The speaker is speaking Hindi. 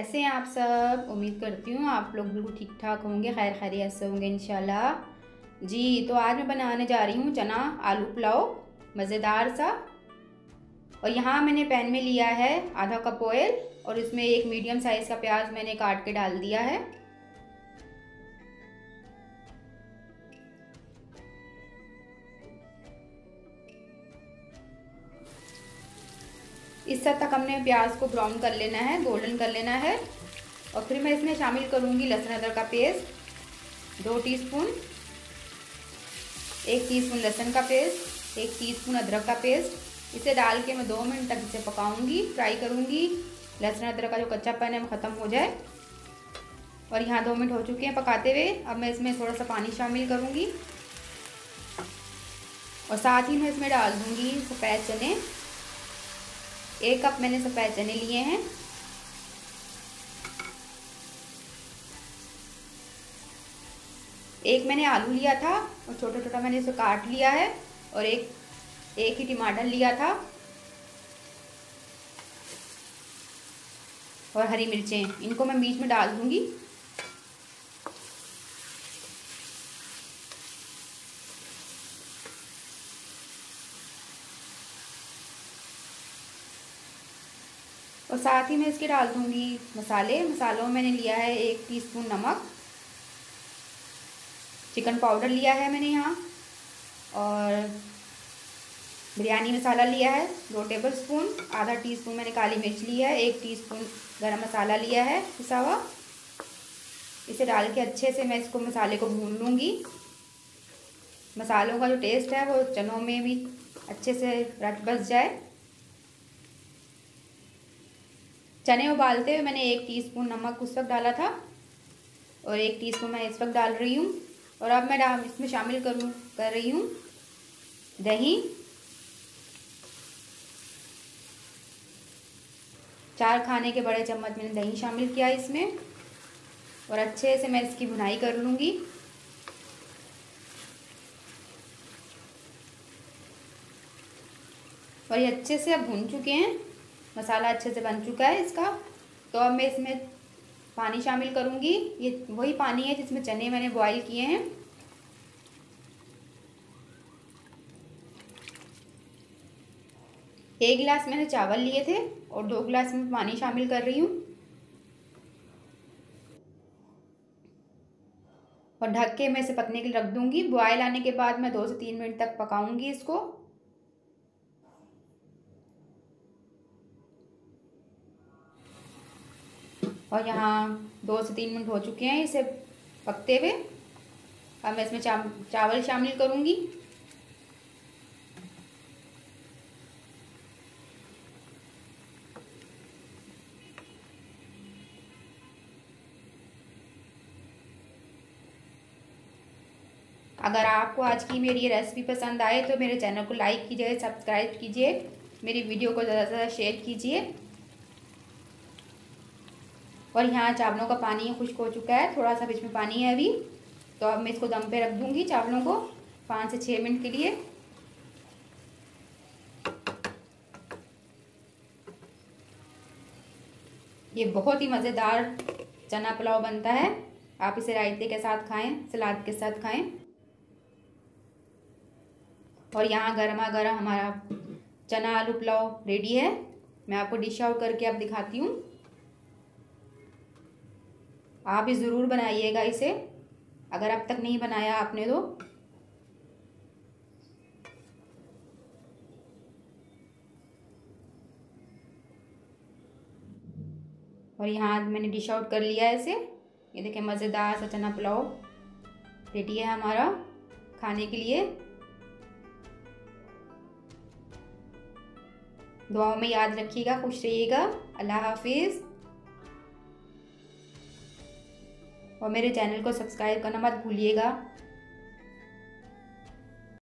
कैसे हैं आप सब? उम्मीद करती हूँ आप लोग बिल्कुल ठीक ठाक होंगे, खैर खैरी ऐसे होंगे इन जी तो आज मैं बनाने जा रही हूँ चना आलू पुलाव, मज़ेदार सा। और यहाँ मैंने पैन में लिया है आधा कप ऑयल और इसमें एक मीडियम साइज़ का प्याज मैंने काट के डाल दिया है। इस हद तक हमने प्याज को ब्राउन कर लेना है गोल्डन कर लेना है। और फिर मैं इसमें शामिल करूँगी लहसुन अदरक का पेस्ट दो टीस्पून एक टीस्पून लहसुन का पेस्ट एक टीस्पून अदरक का पेस्ट इसे डाल के मैं दो मिनट तक इसे पकाऊँगी फ्राई करूँगी। लहसुन अदरक का जो कच्चापन है, वो ख़त्म हो जाए। और यहाँ दो मिनट हो चुके हैं पकाते हुए। अब मैं इसमें थोड़ा सा पानी शामिल करूँगी। और साथ ही मैं इसमें डाल दूँगी सफ़ेद चने एक कप मैंने सफ़ेद चने लिए हैं। एक मैंने आलू लिया था और छोटा छोटा मैंने इसे काट लिया है और एक एक ही टमाटर लिया था। और हरी मिर्चें, इनको मैं बीच में डाल दूँगी। और साथ ही मैं इसके डाल दूँगी मसाले। मसालों में मैंने लिया है एक टीस्पून नमक। चिकन पाउडर लिया है मैंने यहाँ। और बिरयानी मसाला लिया है, दो टेबल स्पून आधा टीस्पून मैंने काली मिर्च लिया है, एक टीस्पून गरम मसाला लिया है पिसा हुआ इसे डाल के अच्छे से मैं इसको मसाले को भून लूँगी। मसालों का जो टेस्ट है वो चनों में भी अच्छे से रट बस जाए। चने उबालते हुए मैंने एक टीस्पून नमक उस वक्त डाला था और एक टीस्पून मैं इस वक्त डाल रही हूँ। और अब मैं इसमें शामिल करूँ, कर रही हूँ दही। चार खाने के बड़े चम्मच मैंने दही शामिल किया इसमें और अच्छे से मैं इसकी भुनाई कर लूँगी। और ये अच्छे से अब भून चुके हैं। मसाला अच्छे से बन चुका है इसका। तो अब मैं इसमें पानी शामिल करूँगी। ये वही पानी है जिसमें चने मैंने बॉईल किए हैं। एक गिलास मैंने चावल लिए थे और दो गिलास में पानी शामिल कर रही हूँ। और ढक के मैं इसे पकने के लिए रख दूँगी। बॉयल आने के बाद मैं दो से तीन मिनट तक पकाऊँगी इसको। और यहाँ दो से तीन मिनट हो चुके हैं इसे पकते हुए। अब मैं इसमें चा, चावल शामिल करूँगी। अगर आपको आज की मेरी ये रेसिपी पसंद आए तो मेरे चैनल को लाइक कीजिए सब्सक्राइब कीजिए मेरी वीडियो को ज़्यादा से ज़्यादा शेयर कीजिए। और यहाँ चावलों का पानी खुश्क हो चुका है, थोड़ा सा बीच में पानी है अभी। तो अब मैं इसको दम पे रख दूँगी चावलों को पाँच से छः मिनट के लिए। ये बहुत ही मज़ेदार चना पुलाव बनता है। आप इसे रायते के साथ खाएँ, सलाद के साथ खाएँ। और यहाँ गर्मा गर्म हमारा चना आलू पुलाव रेडी है। मैं आपको डिश आउट करके अब दिखाती हूँ। आप भी ज़रूर बनाइएगा इसे। अगर अब तक नहीं बनाया आपने तो। और यहाँ मैंने डिश आउट कर लिया है इसे। ये देखें, मज़ेदार सा चना पुलाव। रेडी है हमारा खाने के लिए। दुआओं में याद रखिएगा, खुश रहिएगा। अल्लाह हाफिज़। और मेरे चैनल को सब्सक्राइब करना मत भूलिएगा।